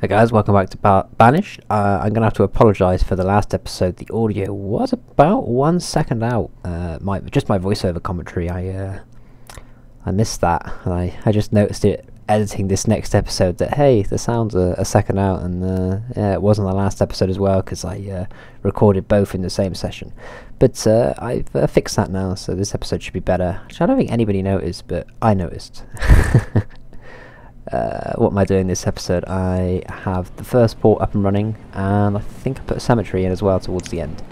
Hey guys, welcome back to ba Banished. Uh, I'm gonna have to apologise for the last episode. The audio was about one second out. Uh, my just my voiceover commentary. I uh, I missed that. I I just noticed it editing this next episode that hey, the sound's a, a second out, and uh, yeah, it wasn't the last episode as well because I uh, recorded both in the same session. But uh, I've fixed that now, so this episode should be better. Which I don't think anybody noticed, but I noticed. uh, what am I doing this episode? I have the first port up and running, and I think I put a cemetery in as well towards the end.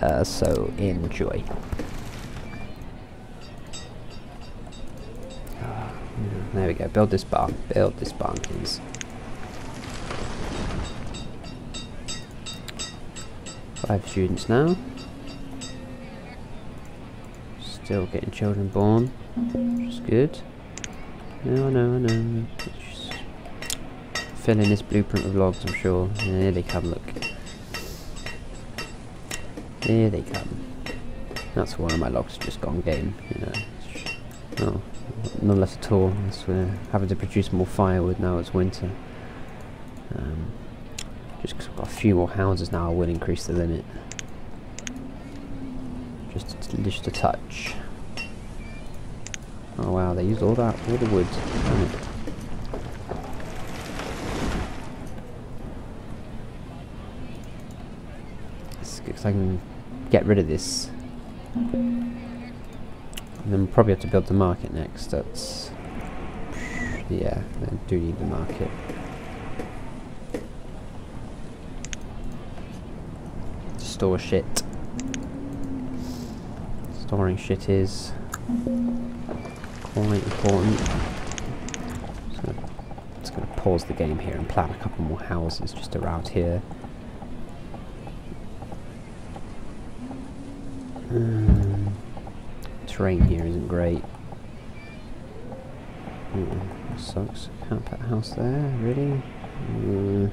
Uh, so enjoy. Ah, there we go. Build this barn. Build this barn, please. Five students now. Still getting children born, which is good. No, know. Just fill in this blueprint with logs, I'm sure. And here they come, look. There they come. That's one of my logs just gone game, you know. Oh, none less at all. We're having to produce more firewood now it's winter. Um, just because I've got a few more houses now, I will increase the limit. Just, just a touch. Oh wow, they used all that, all the wood. I can get rid of this. And then we'll probably have to build the market next. That's... Yeah, I do need the market. Store shit. Storing shit is quite important. Just gonna, just gonna pause the game here and plan a couple more houses just around here. Um, terrain here isn't great. Mm, sucks. Can't put a house there, really? Mm,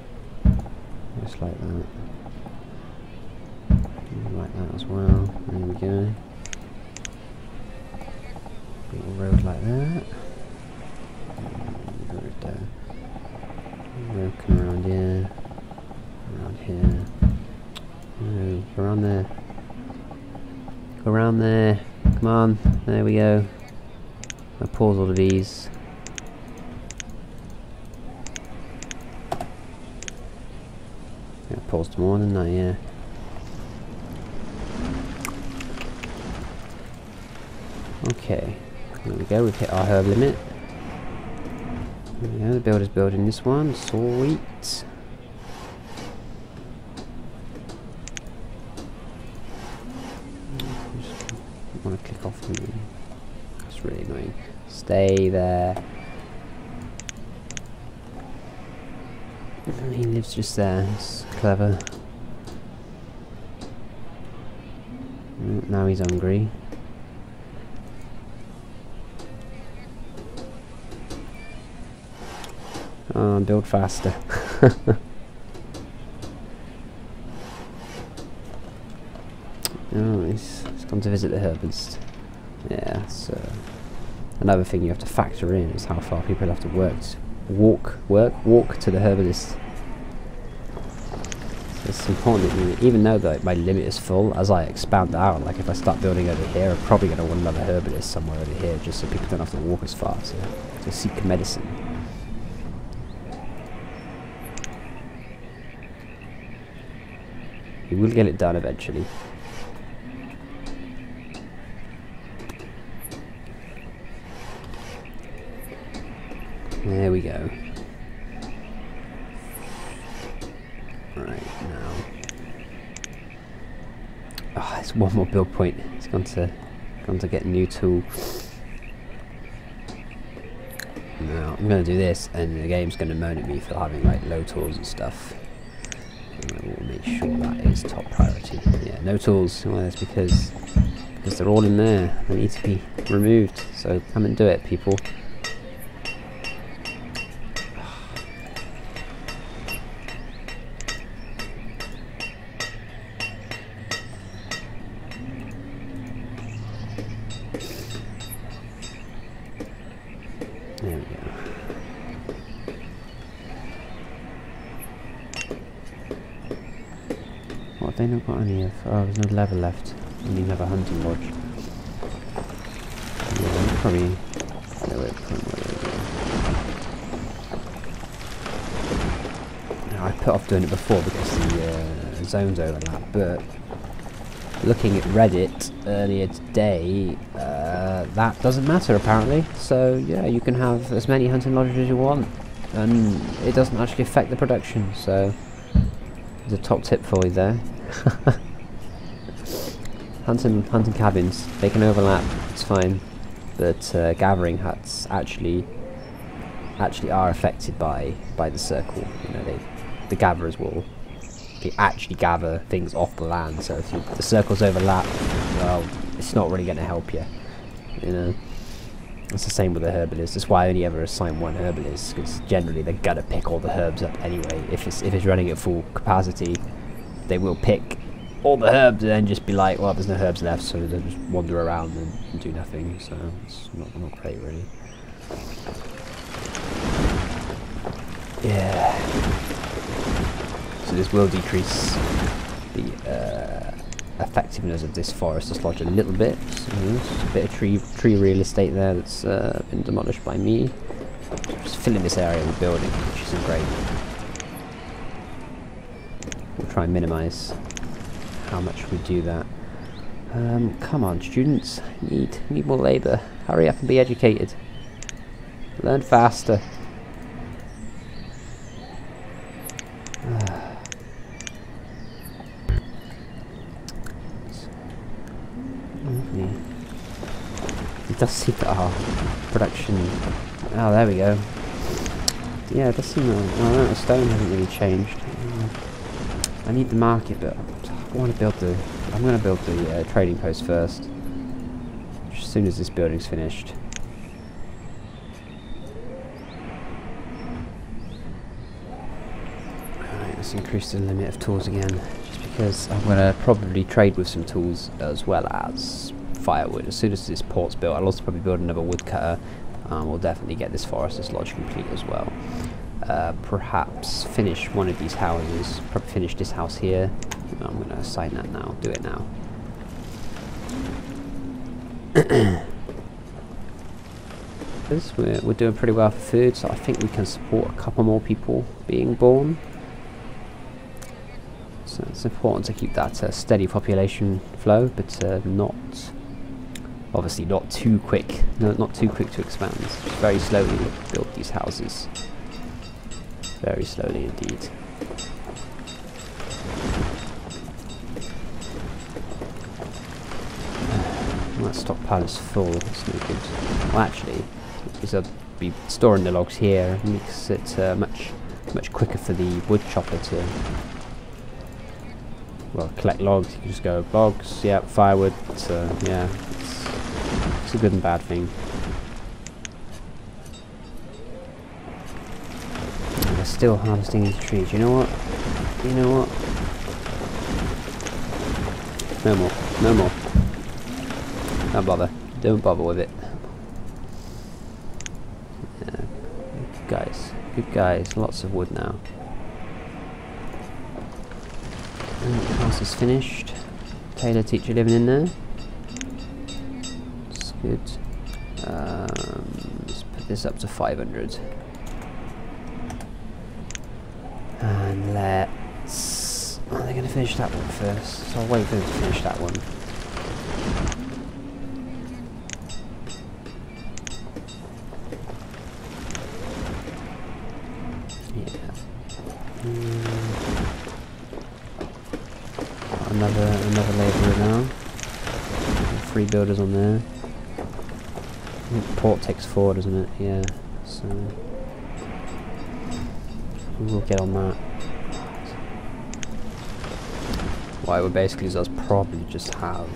just like that. Like that as well. There we go little road like that. Road there. Road come around here. Around here. No, go around there. Around there. Come on. There we go. I pause all of these. Yeah, paused more than that, yeah. Okay. There we go, we've hit our herb limit. Yeah, the builder's building this one. Sweet. Just want to click off That's really annoying. Stay there. He lives just there. It's clever. Now he's hungry. Uh, build faster. oh, he's, he's gone to visit the herbalist. Yeah, so another thing you have to factor in is how far people have to work, walk, work, walk to the herbalist. It's important that you, even though my limit is full, as I expand out, like if I start building over here, I'm probably going to want another herbalist somewhere over here, just so people don't have to walk as far so, to seek medicine. We will get it done eventually. There we go. Right, now. Oh, it's one more build point. It's gone to gone to get a new tool. Now I'm gonna do this and the game's gonna moan at me for having like low tools and stuff. I will make sure that is top priority. Yeah, no tools. Well, that's because because they're all in there. They need to be removed. So come and do it, people. There we go. Have they not got any of... Oh, there's no leather left. We need another hunting lodge. Yeah, probably... I put off doing it before because the uh, zones overlap, but looking at Reddit earlier today, uh, that doesn't matter apparently. So yeah, you can have as many hunting lodges as you want, and it doesn't actually affect the production. So there's a top tip for you there. hunting hunting cabins, they can overlap, it's fine, but uh, gathering huts actually actually are affected by by the circle. You know, they the gatherers will they actually gather things off the land. So if you, the circles overlap, well, it's not really going to help you. You know, it's the same with the herbalist. That's why I only ever assign one herbalist because generally they're gonna pick all the herbs up anyway. If it's if it's running at full capacity, they will pick all the herbs and then just be like, well, there's no herbs left, so they'll just wander around and, and do nothing. So it's not not great really. Yeah. So this will decrease the uh, effectiveness of this forester's lodge a little bit. So a bit of tree tree real estate there that's uh, been demolished by me. Just filling this area with building, which isn't great. Try and minimise how much we do that. Um, come on, students. Need need more labour. Hurry up and be educated. Learn faster. it does seem that our production... Oh, there we go. Yeah, it does seem that... Oh, the stone hasn't really changed. I need the market, but I want to build the... I'm going to build the uh, trading post first. As soon as this building's finished. Alright, let's increase the limit of tools again. Just because I'm going to probably trade with some tools as well as firewood. As soon as this port's built, I'll also probably build another woodcutter. Um, we'll definitely get this forest's lodge complete as well. Uh, perhaps finish one of these houses. Probably finish this house here. I'm going to assign that now. Do it now. we're, we're doing pretty well for food, so I think we can support a couple more people being born. So it's important to keep that uh, steady population flow, but uh, not obviously not too quick, no, not too quick to expand. Just very slowly build these houses. Very slowly indeed. that stockpile is full, it's no good. Well actually, because I'll be storing the logs here, makes it uh, much much quicker for the wood chopper to well collect logs. You can just go logs, yeah, firewood, so yeah, it's a good and bad thing. They're still harvesting these trees. You know what? You know what? No more. No more. Don't bother. Don't bother with it. Yeah. Good guys. Good guys. Lots of wood now. And the house is finished. Taylor teacher living in there good. Um, let's put this up to 500. And let's... Are they going to finish that one first? So I'll wait for them to finish that one. Yeah. Another another labourer now. Three builders on there port takes four, doesn't it? Yeah. So we'll get on that. What I would basically does probably just have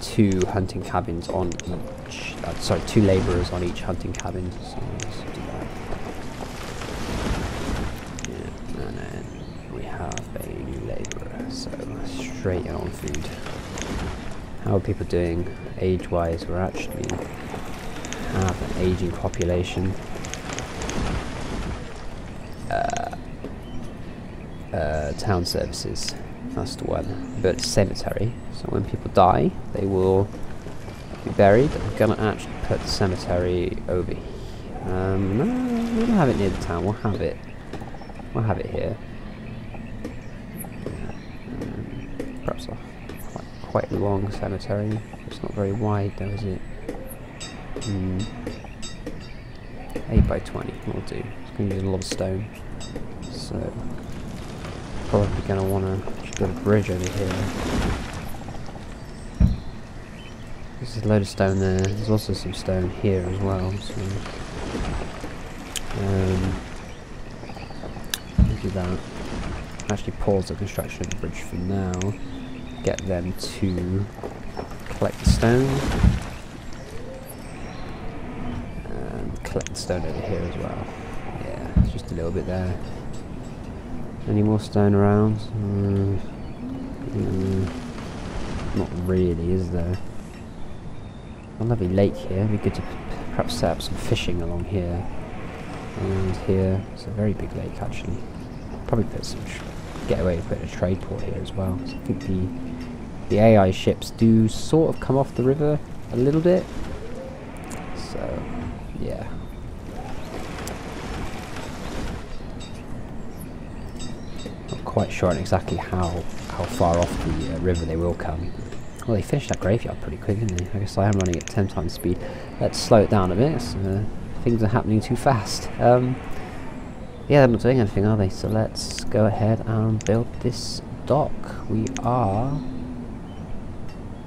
two hunting cabins on each. Uh, sorry, two labourers on each hunting cabin. So let's do that. Yeah, and then we have a new labourer. So straight on food. How are people doing age-wise? We're actually have an aging population. Uh, uh, town services. That's the one. But cemetery, so when people die, they will be buried. I'm gonna actually put the cemetery over here. Um, no, we don't have it near the town. We'll have it. We'll have it here. Um, perhaps a quite, quite long cemetery. It's not very wide, though, is it? Hmm. 8 by 20 will do. It's going to use a lot of stone. So, probably want to build a bridge over here. There's a load of stone there. There's also some stone here as well. So, um, do that. Actually, pause the construction of the bridge for now. Get them to collect the stone. And collect the stone over here as well. Yeah, just a little bit there. Any more stone around? Mm, mm, not really, is there? A lovely lake here. It'd be good to perhaps set up some fishing along here. And here, it's a very big lake actually. Probably put some get away with a trade port here as well. So I think the the AI ships do sort of come off the river a little bit. So, yeah. Not quite sure on exactly how how far off the uh, river they will come. Well, they finished that graveyard pretty quick, didn't they? I guess I am running at 10 times speed. Let's slow it down a bit. Uh, things are happening too fast. Um, yeah, they're not doing anything, are they? So let's go ahead and build this dock. We are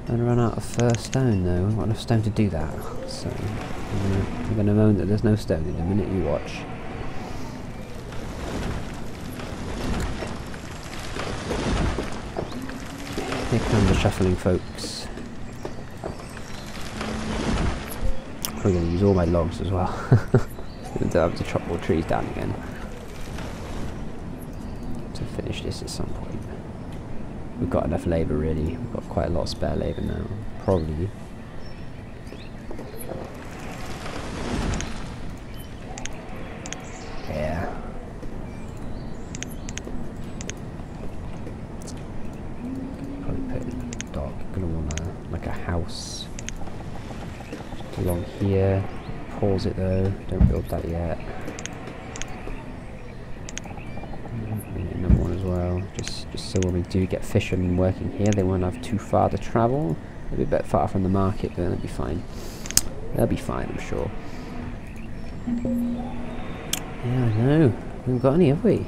going to run out of first stone, though. We've got enough stone to do that. So I'm going to moan that there's no stone in a minute you watch. Here come the shuffling folks. I'm going to use all my logs as well. I have to chop more trees down again. To finish this at some point. We've got enough labour really. We've got quite a lot of spare labour now. Probably. Yeah. Probably put in a dock. Gonna want a, like a house along here. Pause it though. Don't build that yet. Another one as well. Just just so when we do get fishermen working here, they won't have too far to travel. A bit far from the market, but they'll be fine. They'll be fine, I'm sure. Yeah, I know. We haven't got any, have we?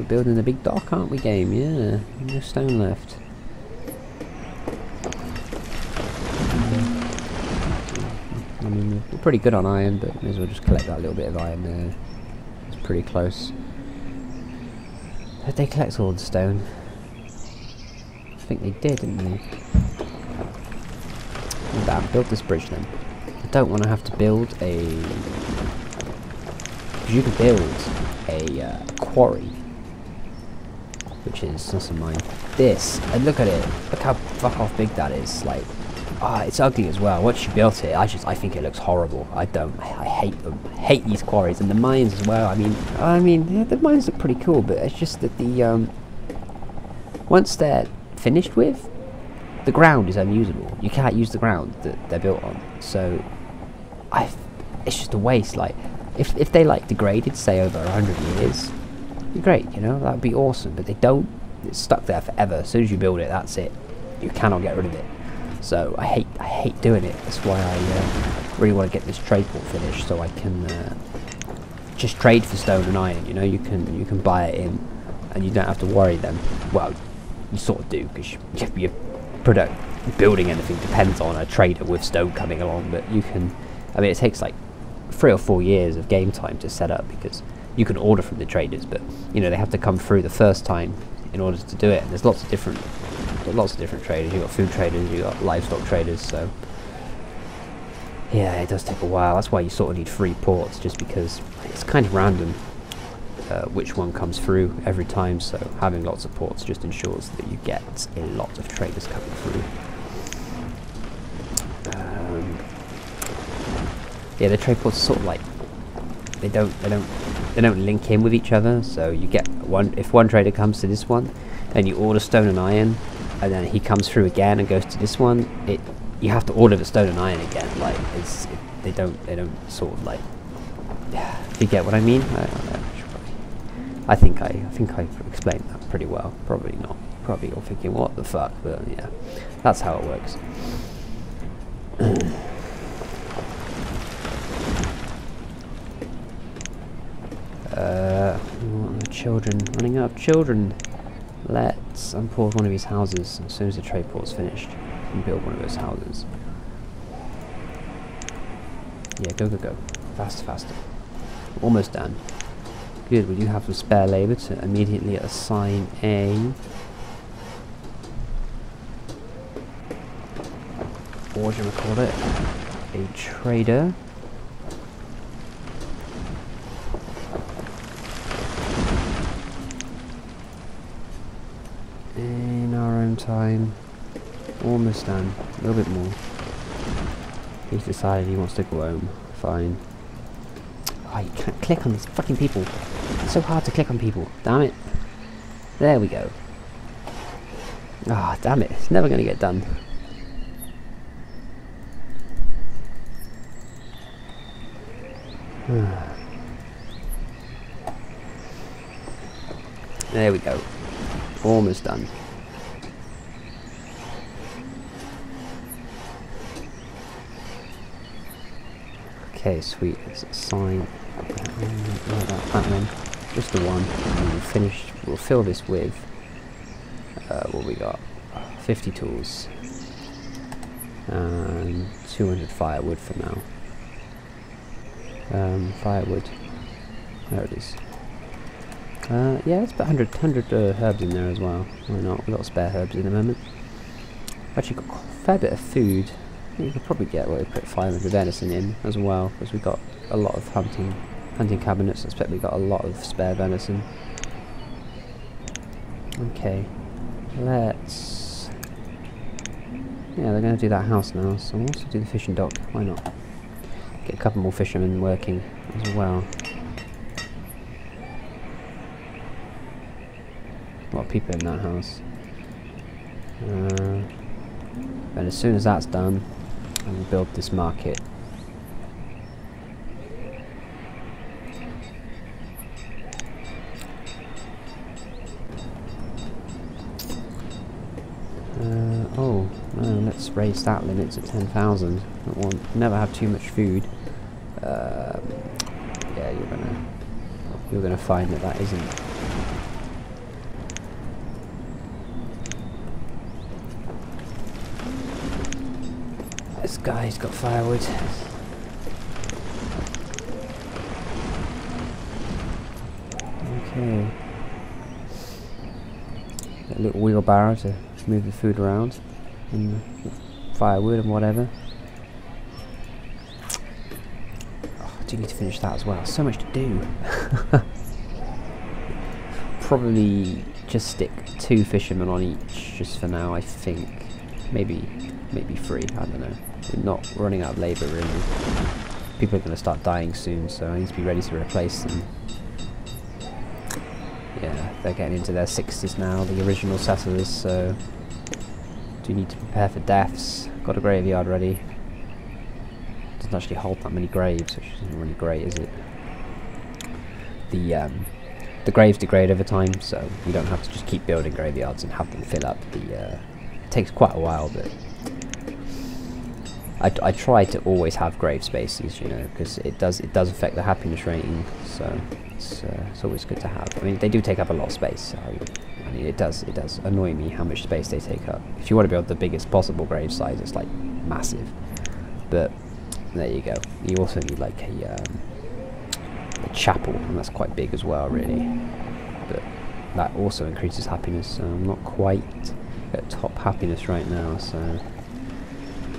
We're building a big dock, aren't we, game? Yeah. No stone left. Pretty good on iron, but may as well just collect that little bit of iron there. It's pretty close. Did they collect all the stone? I think they did, didn't they? Damn, build this bridge then. I don't want to have to build a... You can build a uh, quarry. Which is not mine. This, and look at it. Look how fuck off big that is. Like, ah, it's ugly as well. Once you built it, I just, I think it looks horrible. I don't, I, I hate them. I hate these quarries and the mines as well. I mean, I mean, yeah, the mines look pretty cool, but it's just that the um, once they're finished with, the ground is unusable. You can't use the ground that they're built on. So, I, it's just a waste. Like, if if they like degraded, say over hundred years, great. You know, that'd be awesome. But they don't. It's stuck there forever. As soon as you build it, that's it. You cannot get rid of it. So I hate I hate doing it. That's why I uh, really want to get this trade port finished, so I can uh, just trade for stone and iron. You know, you can you can buy it in, and you don't have to worry then. Well, you sort of do because you, your product building anything depends on a trader with stone coming along. But you can, I mean, it takes like three or four years of game time to set up because you can order from the traders, but you know they have to come through the first time in order to do it. And there's lots of different lots of different traders. You've got food traders, you've got livestock traders, so yeah, it does take a while. That's why you sort of need three ports, just because it's kind of random uh, which one comes through every time. So having lots of ports just ensures that you get a lot of traders coming through. Um, yeah, the trade ports sort of like they don't they don't they don't link in with each other. So you get one if one trader comes to this one, and you order stone and iron, and then he comes through again and goes to this one. It you have to order the stone and iron again. Like it's it, they don't they don't sort of like. If you get what I mean? I, I, think I I think I explained that pretty well. Probably not. Probably you're thinking what the fuck, but yeah, that's how it works. uh, children running of children. Let's unpause one of these houses as soon as the trade port's finished and build one of those houses. Yeah, go, go, go. Faster, faster. Almost done. Good, we do have some spare labour to immediately assign a... What do you call it? A trader. In our own time. Almost done. A little bit more. He's decided he wants to go home. Fine. Oh, you can't click on these fucking people. It's so hard to click on people. Damn it. There we go. Ah, oh, damn it. It's never going to get done. there we go. Almost done. Okay, sweet. Let's assign that, that. Just the one. And we'll finish. We'll fill this with. Uh, what we got? 50 tools. And 200 firewood for now. Um, firewood. There it is. Uh, yeah, it's about 100, 100 uh, herbs in there as well. Why not? We've got spare herbs in a moment. Actually got a fair bit of food. You could probably get we put 500 venison in as well, because we've got a lot of hunting hunting cabinets. I expect we got a lot of spare venison. Okay, let's. Yeah, they're going to do that house now, so we'll also do the fishing dock. Why not? Get a couple more fishermen working as well. A lot of people in that house. Uh, and as soon as that's done, and build this market. Uh, oh, no, let's raise that limit to 10,000. Don't want, Never have too much food. Uh, yeah, you're gonna you're gonna find that that isn't guy's got firewood. Okay. A little wheelbarrow to move the food around. And firewood and whatever. Oh, I do need to finish that as well. So much to do. Probably just stick two fishermen on each just for now, I think. Maybe maybe three, I don't know. Not running out of labour really. People are going to start dying soon, so I need to be ready to replace them. Yeah, they're getting into their 60s now, the original settlers, so do need to prepare for deaths. Got a graveyard ready. Doesn't actually hold that many graves, which isn't really great, is it? The um, the graves degrade over time, so you don't have to just keep building graveyards and have them fill up. The uh, it takes quite a while, but I, I try to always have grave spaces, you know, because it does it does affect the happiness rating, so it's, uh, it's always good to have. I mean, they do take up a lot of space. So I mean, it does it does annoy me how much space they take up. If you want to build the biggest possible grave size, it's like massive. But there you go. You also need like a, um, a chapel, and that's quite big as well, really. But that also increases happiness. So I'm not quite at top happiness right now, so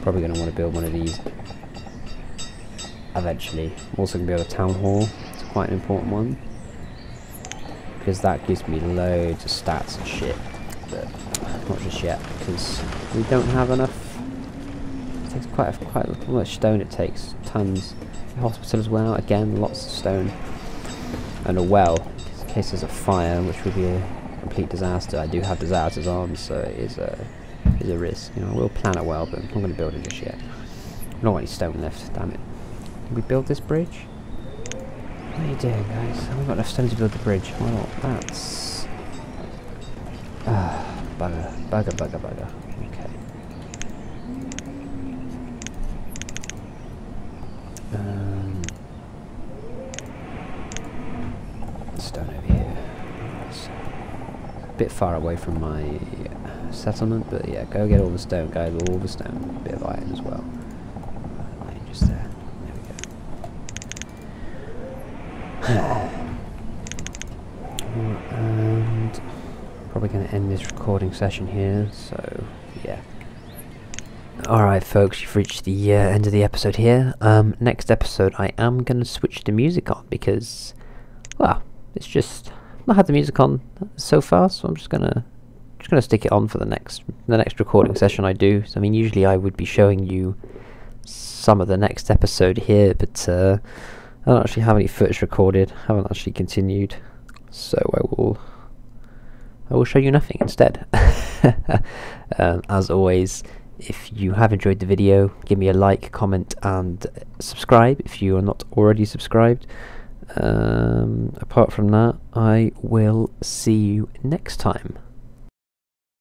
Probably going to want to build one of these eventually. I'm also going to build a town hall. It's quite an important one. Because that gives me loads of stats and shit. But not just yet, because we don't have enough. It takes quite a, quite much stone it takes. Tons. The hospital as well, again, lots of stone. and a well in case there's a fire, which would be a complete disaster. I do have disasters on, so it is a is a risk. You know, I will plan it well, but I'm not going to build it just yet. I don't want any stone left. Damn it. Did we build this bridge? What are you doing, guys? I haven't got enough stone to build the bridge. Well, that's ah bugger, bugger, bugger, bugger. Okay. Um, stone over here. It's a bit far away from my settlement, but yeah, go get all the stone, guys. All the stone, a bit of iron as well. Right, just there. There we go. and probably going to end this recording session here. So yeah. Alright folks, you've reached the uh, end of the episode here. Um, next episode I am going to switch the music on because, well, it's just, I've not had the music on so far, so I'm just going to just going to stick it on for the next the next recording session I do. So, I mean, usually I would be showing you some of the next episode here, but uh, I don't actually have any footage recorded. I haven't actually continued, so I will I will show you nothing instead. um, as always, if you have enjoyed the video, give me a like, comment, and subscribe if you are not already subscribed. Um, apart from that, I will see you next time.